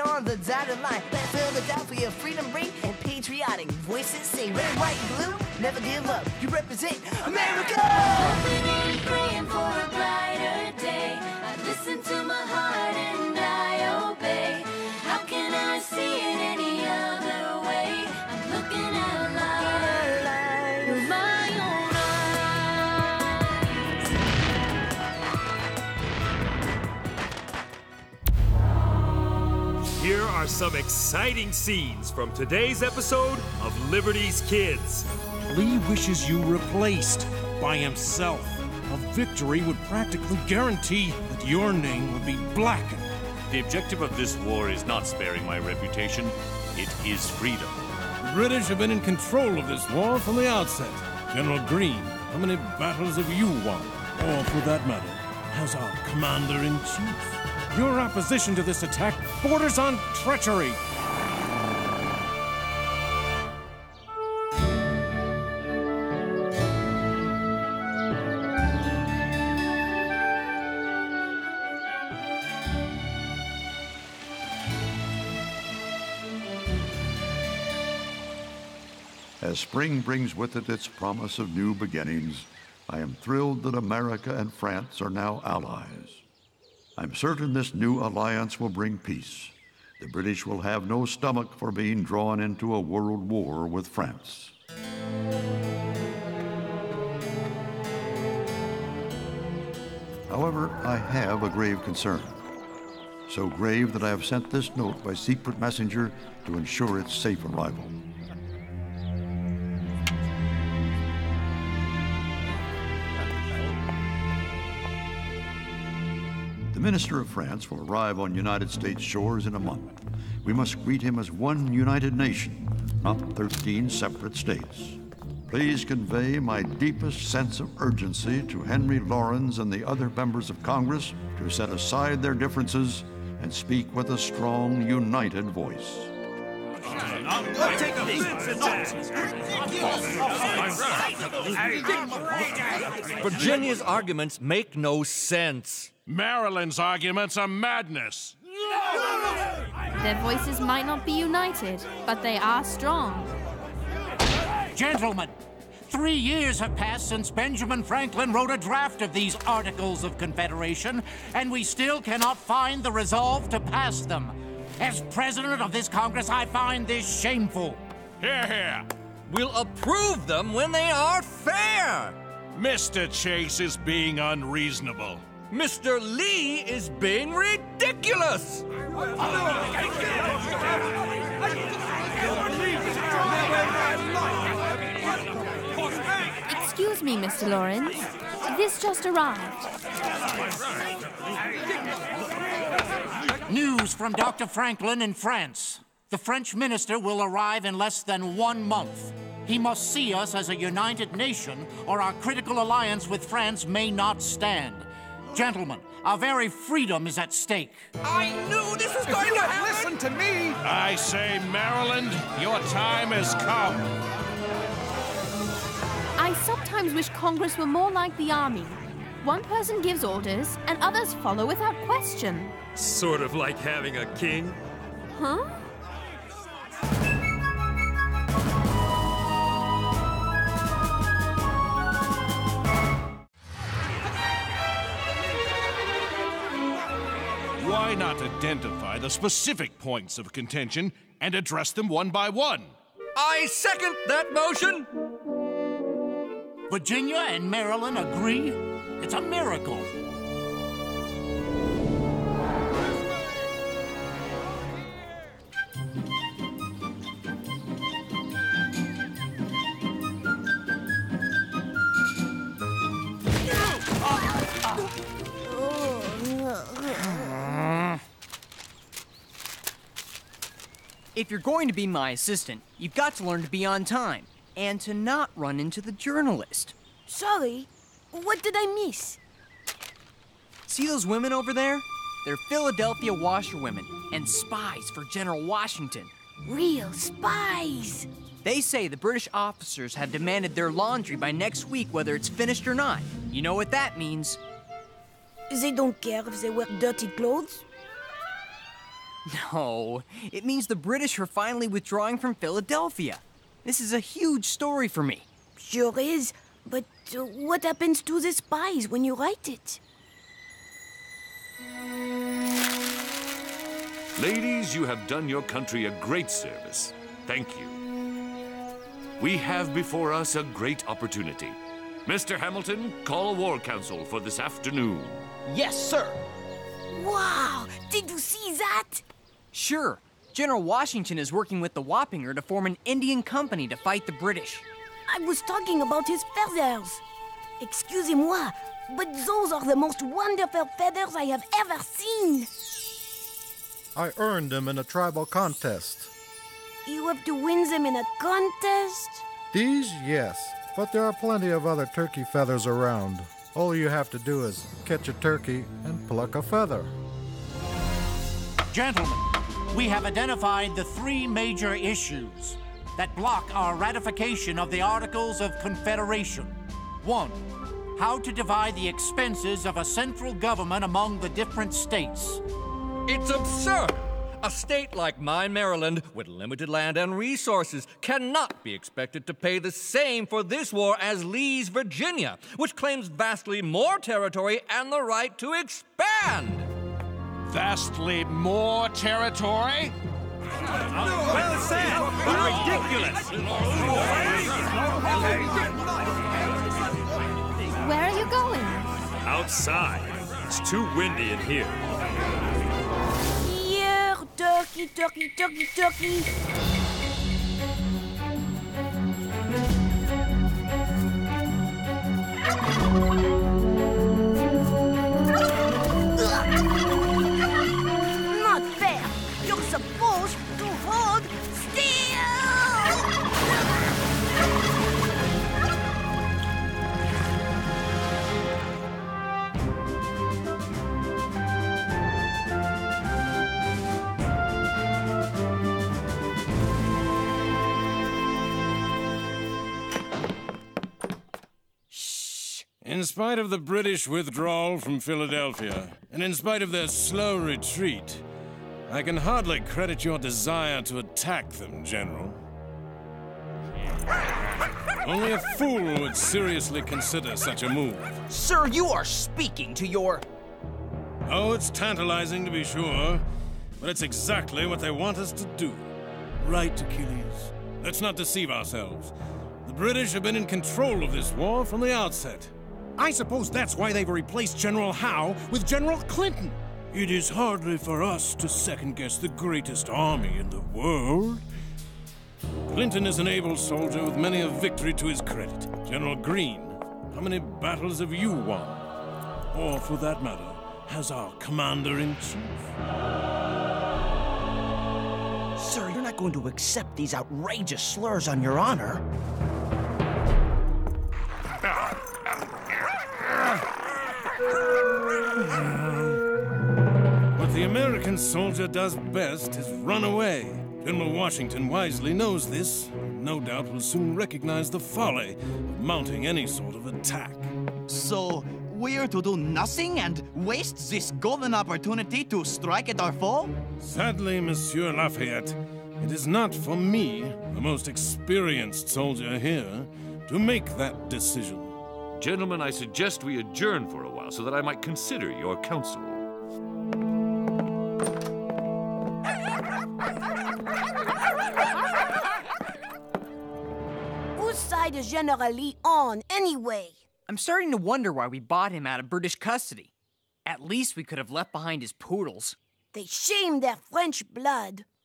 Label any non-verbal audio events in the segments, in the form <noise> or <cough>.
right on the dotted line. Let Philadelphia freedom ring and patriotic voices say red, white, blue. Never give up. You represent America. Hoping and praying for a brighter day. I listen to my heart and I obey. How can I see it any other are some exciting scenes from today's episode of Liberty's Kids. Lee wishes you replaced by himself. A victory would practically guarantee that your name would be blackened. The objective of this war is not sparing my reputation, it is freedom. The British have been in control of this war from the outset. General Greene, how many battles have you won? Or, for that matter, has our commander in chief? Your opposition to this attack borders on treachery. As spring brings with it its promise of new beginnings, I am thrilled that America and France are now allies. I'm certain this new alliance will bring peace. The British will have no stomach for being drawn into a world war with France. However, I have a grave concern. So grave that I have sent this note by secret messenger to ensure its safe arrival. The Minister of France will arrive on United States shores in a month. We must greet him as one united nation, not 13 separate states. Please convey my deepest sense of urgency to Henry Laurens and the other members of Congress to set aside their differences and speak with a strong, united voice. Virginia's arguments make no sense. Maryland's arguments are madness. Their voices might not be united, but they are strong. Gentlemen, three years have passed since Benjamin Franklin wrote a draft of these Articles of Confederation, and we still cannot find the resolve to pass them. As president of this Congress, I find this shameful. Hear, hear. We'll approve them when they are fair. Mr. Chase is being unreasonable. Mr. Lee is being ridiculous. Excuse me, Mr. Laurens. This just arrived. News from Dr. Franklin in France. The French minister will arrive in less than one month. He must see us as a united nation, or our critical alliance with France may not stand. Gentlemen, our very freedom is at stake. I knew this was going to happen. Listen to me! I say, Maryland, your time has come. I sometimes wish Congress were more like the Army. One person gives orders, and others follow without question. Sort of like having a king. Huh? Not identify the specific points of contention and address them one by one? I second that motion. Virginia and Maryland agree? It's a miracle. If you're going to be my assistant, you've got to learn to be on time and to not run into the journalist. Sorry, what did I miss? See those women over there? They're Philadelphia washerwomen and spies for General Washington. Real spies! They say the British officers have demanded their laundry by next week, whether it's finished or not. You know what that means. They don't care if they wear dirty clothes? No, it means the British are finally withdrawing from Philadelphia. This is a huge story for me. Sure is. But uh, what happens to the spies when you write it? Ladies, you have done your country a great service. Thank you. We have before us a great opportunity. Mr. Hamilton, call a war council for this afternoon. Yes, sir. Wow! Did you see that? Sure. General Washington is working with the Wappinger to form an Indian company to fight the British. I was talking about his feathers. Excusez-moi, but those are the most wonderful feathers I have ever seen. I earned them in a tribal contest. You have to win them in a contest? These, yes, but there are plenty of other turkey feathers around. All you have to do is catch a turkey and pluck a feather. Gentlemen, we have identified the three major issues that block our ratification of the Articles of Confederation. One, how to divide the expenses of a central government among the different states. It's absurd! A state like mine, Maryland, with limited land and resources, cannot be expected to pay the same for this war as Lee's Virginia, which claims vastly more territory and the right to expand. Vastly more territory? Well said! Ridiculous! Where are you going? Outside. It's too windy in here. Here, turkey, turkey, turkey, turkey. In spite of the British withdrawal from Philadelphia, and in spite of their slow retreat, I can hardly credit your desire to attack them, General. Only a fool would seriously consider such a move. Sir, you are speaking to your. Oh, it's tantalizing to be sure, but it's exactly what they want us to do. Right, Achilles? Let's not deceive ourselves. The British have been in control of this war from the outset. I suppose that's why they've replaced General Howe with General Clinton. It is hardly for us to second guess the greatest army in the world. Clinton is an able soldier with many a victory to his credit. General Greene, how many battles have you won? Or, for that matter, has our commander in chief? Sir, you're not going to accept these outrageous slurs on your honor. What the American soldier does best is run away. General Washington wisely knows this, and no doubt will soon recognize the folly of mounting any sort of attack. So, we're to do nothing and waste this golden opportunity to strike at our foe? Sadly, Monsieur Lafayette, it is not for me, the most experienced soldier here, to make that decision. Gentlemen, I suggest we adjourn for a while so that I might consider your counsel. Whose side is General Lee on, anyway? I'm starting to wonder why we bought him out of British custody. At least we could have left behind his poodles. They shame their French blood. <laughs>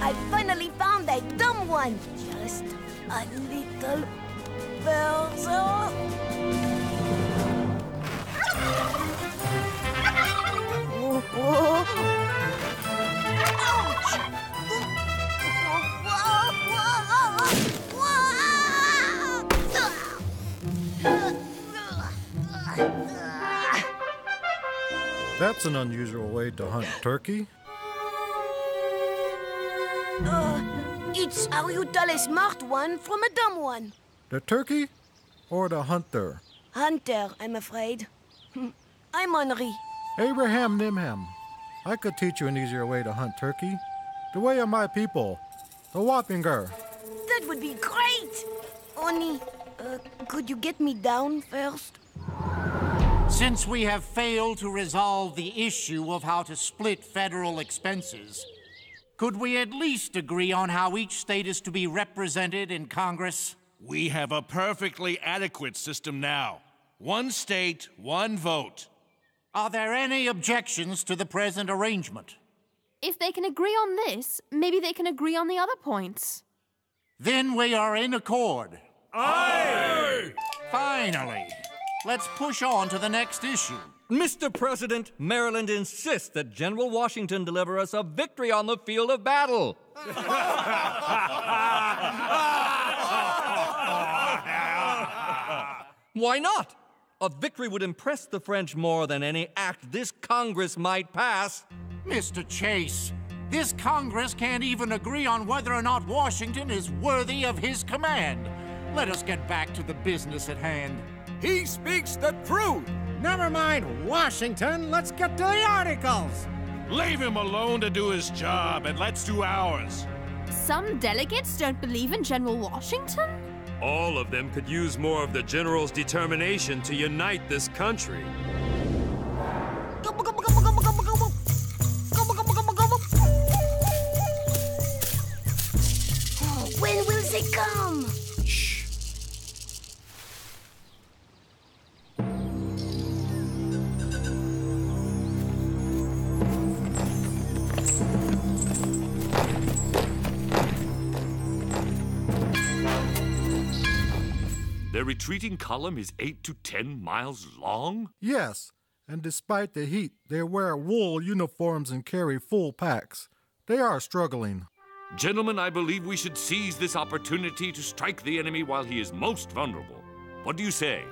I finally found a dumb one. Just a little an unusual way to hunt turkey. Uh, it's how you tell a smart one from a dumb one. The turkey or the hunter? Hunter, I'm afraid. <laughs> I'm Henri. Abraham Nimham, I could teach you an easier way to hunt turkey. The way of my people, the Wappinger. That would be great! Only, uh, could you get me down first? Since we have failed to resolve the issue of how to split federal expenses, could we at least agree on how each state is to be represented in Congress? We have a perfectly adequate system now. One state, one vote. Are there any objections to the present arrangement? If they can agree on this, maybe they can agree on the other points. Then we are in accord. Aye! Finally. Let's push on to the next issue. Mr. President, Maryland insists that General Washington deliver us a victory on the field of battle. <laughs> Why not? A victory would impress the French more than any act this Congress might pass. Mr. Chase, this Congress can't even agree on whether or not Washington is worthy of his command. Let us get back to the business at hand. He speaks the truth. Never mind Washington. Let's get to the articles. Leave him alone to do his job, and let's do ours. Some delegates don't believe in General Washington? All of them could use more of the general's determination to unite this country. Oh, when will they come? Retreating column is 8 to 10 miles long? Yes, and despite the heat, they wear wool uniforms and carry full packs. They are struggling. Gentlemen, I believe we should seize this opportunity to strike the enemy while he is most vulnerable. What do you say?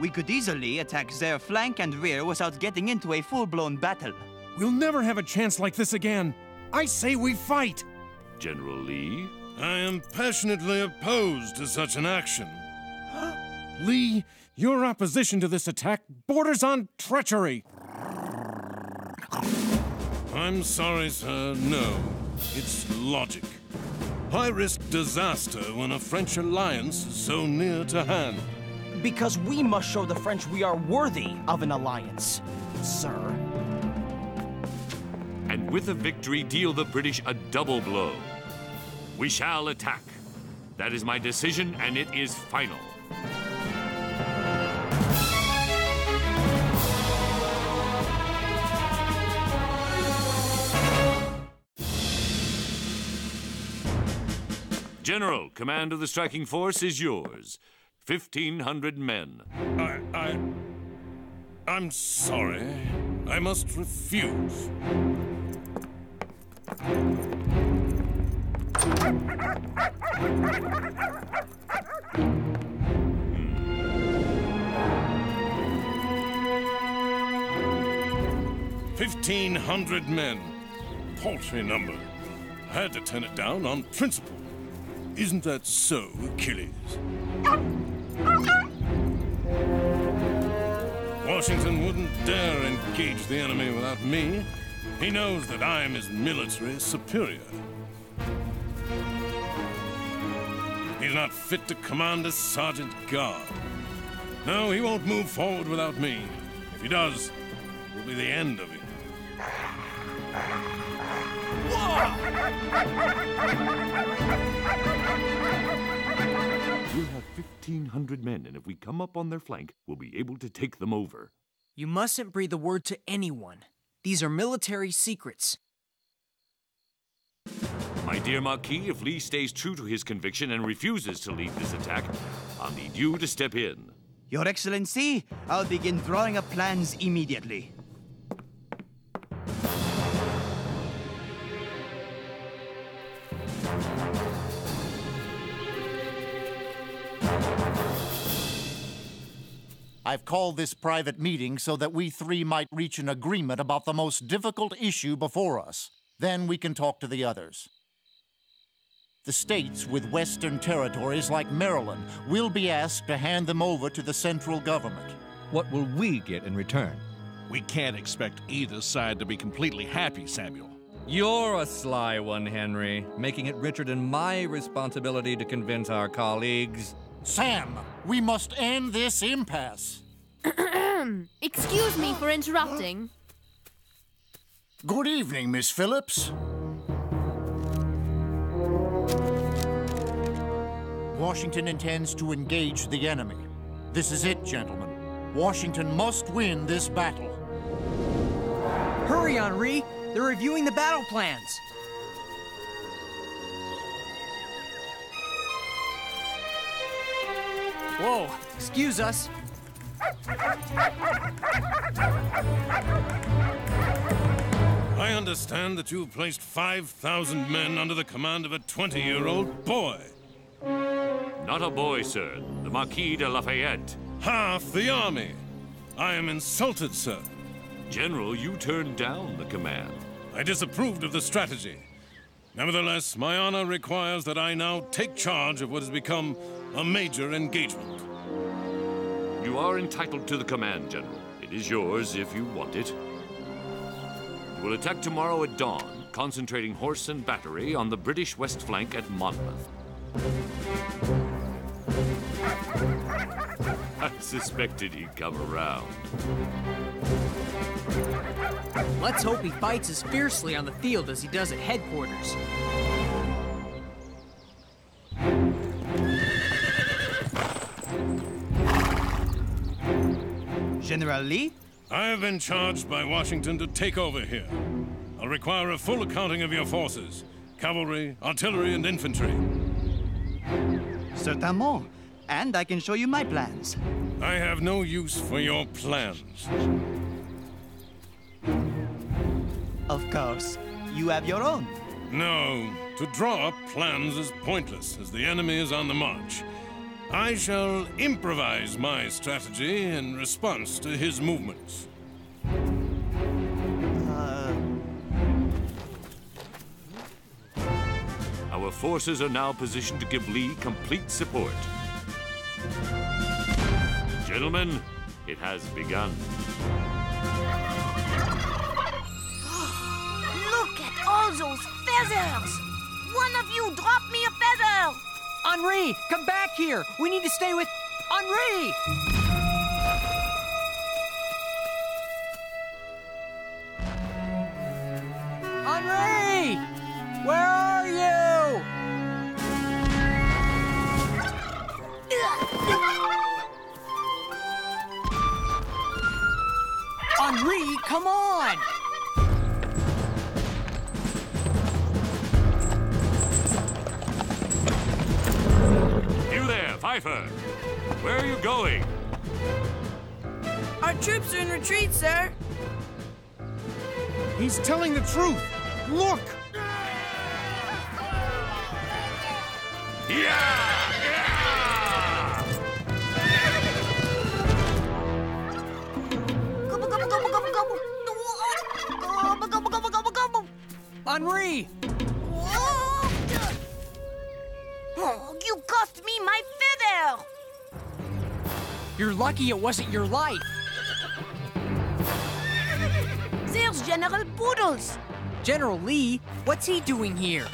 We could easily attack their flank and rear without getting into a full blown battle. We'll never have a chance like this again. I say we fight. General Lee? I am passionately opposed to such an action. Lee, Your opposition to this attack borders on treachery. I'm sorry, sir. No. It's logic. High risk disaster when a French alliance is so near to hand. Because we must show the French we are worthy of an alliance, sir. And with a victory, deal the British a double blow. We shall attack. That is my decision, and it is final. General, command of the striking force is yours. 1,500 men. I. I. I'm sorry. I must refuse. Fifteen hundred men. Paltry number. I had to turn it down on principle. Isn't that so, Achilles? Washington wouldn't dare engage the enemy without me. He knows that I am his military superior. He's not fit to command a sergeant guard. No, he won't move forward without me. If he does, it will be the end of him. <laughs> We'll have 1,500 men, and if we come up on their flank, we'll be able to take them over. You mustn't breathe a word to anyone. These are military secrets. My dear Marquis, if Lee stays true to his conviction and refuses to lead this attack, I'll need you to step in. Your Excellency, I'll begin drawing up plans immediately. I've called this private meeting so that we three might reach an agreement about the most difficult issue before us. Then we can talk to the others. The states with western territories like Maryland will be asked to hand them over to the central government. What will we get in return? We can't expect either side to be completely happy, Samuel. You're a sly one, Henry, making it Richard and my responsibility to convince our colleagues. Sam, we must end this impasse. <coughs> Excuse me for interrupting. Good evening, Miss Phillips. Washington intends to engage the enemy. This is it, gentlemen. Washington must win this battle. Hurry, Henri! They're reviewing the battle plans. Whoa, excuse us. I understand that you've placed 5,000 men under the command of a 20 year old boy. Not a boy, sir. The Marquis de Lafayette. Half the army. I am insulted, sir. General, you turned down the command. I disapproved of the strategy. Nevertheless, my honor requires that I now take charge of what has become a major engagement. You are entitled to the command, General. It is yours if you want it. You will attack tomorrow at dawn, concentrating horse and battery on the British west flank at Monmouth. <laughs> I suspected he'd come around. Let's hope he fights as fiercely on the field as he does at headquarters. General Lee? I have been charged by Washington to take over here. I'll require a full accounting of your forces cavalry, artillery, and infantry. Certainement. And I can show you my plans. I have no use for your plans. Of course. You have your own. No, to draw up plans is pointless, as the enemy is on the march. I shall improvise my strategy in response to his movements. Uh, our forces are now positioned to give Lee complete support. Gentlemen, it has begun. Look at all those feathers! One of you drop me a feather! Henri, come back here! We need to stay with Henri! Henri! Where are you? Henri, come on! Pfeiffer! Where are you going? Our troops are in retreat, sir. He's telling the truth. Look! Gobble. Henri! Oh, you cost me my feather! You're lucky it wasn't your life. <laughs> There's General Poodles. General Lee, what's he doing here?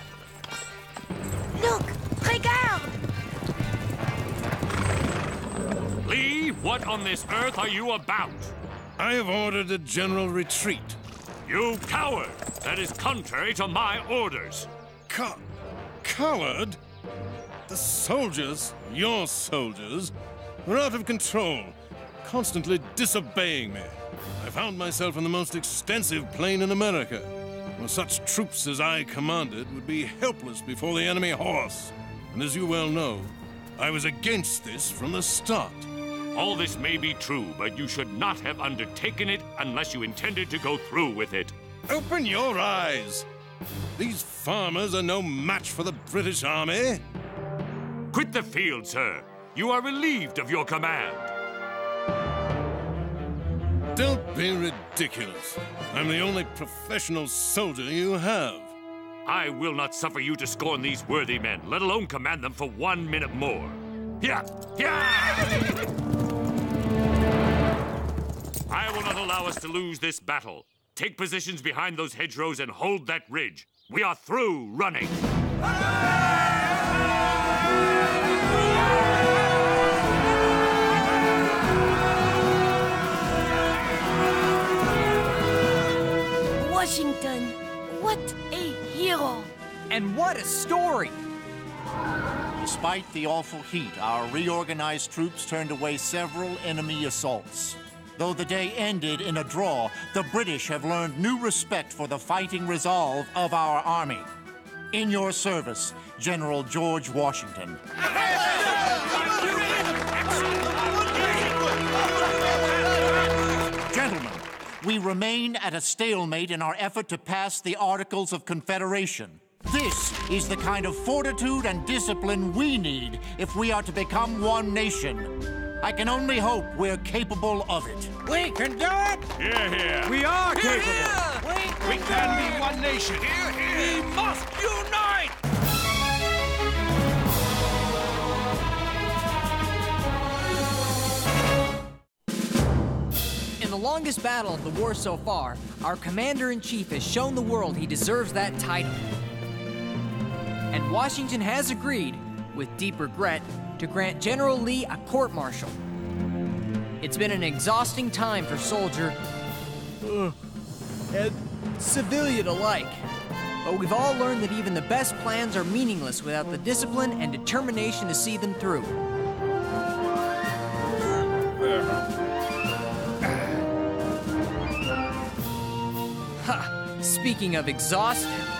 Look, regarde! Lee, what on this earth are you about? I have ordered a general retreat. You coward! That is contrary to my orders. Co- coward? The soldiers, your soldiers, were out of control, constantly disobeying me. I found myself in the most extensive plain in America, where such troops as I commanded would be helpless before the enemy horse. And as you well know, I was against this from the start. All this may be true, but you should not have undertaken it unless you intended to go through with it. Open your eyes! These farmers are no match for the British Army. Quit the field, sir. You are relieved of your command. Don't be ridiculous. I'm the only professional soldier you have. I will not suffer you to scorn these worthy men, let alone command them for one minute more. Yeah, yeah! I will not allow us to lose this battle. Take positions behind those hedgerows and hold that ridge. We are through running. Washington, what a hero! And what a story! Despite the awful heat, our reorganized troops turned away several enemy assaults. Though the day ended in a draw, the British have learned new respect for the fighting resolve of our army. In your service, General George Washington. We remain at a stalemate in our effort to pass the Articles of Confederation. This is the kind of fortitude and discipline we need if we are to become one nation. I can only hope we're capable of it. We can do it! Hear, hear. We are Here, capable! We can be one nation. We must unite! In the longest battle of the war so far, our commander in chief has shown the world he deserves that title. And Washington has agreed, with deep regret, to grant General Lee a court martial. It's been an exhausting time for soldier uh, and civilian alike. But we've all learned that even the best plans are meaningless without the discipline and determination to see them through. Ha! Speaking of exhausted.